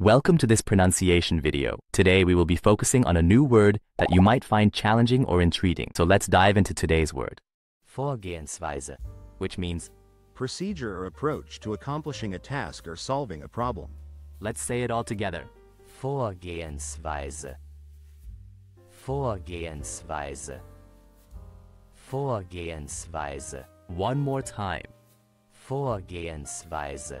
Welcome to this pronunciation video. Today we will be focusing on a new word that you might find challenging or intriguing. So let's dive into today's word. Vorgehensweise, which means procedure or approach to accomplishing a task or solving a problem. Let's say it all together. Vorgehensweise. Vorgehensweise. Vorgehensweise. One more time. Vorgehensweise.